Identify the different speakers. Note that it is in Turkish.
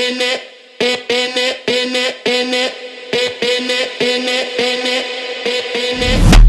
Speaker 1: Bene, bene, bene, bene, bene, bene, bene, bene, bene.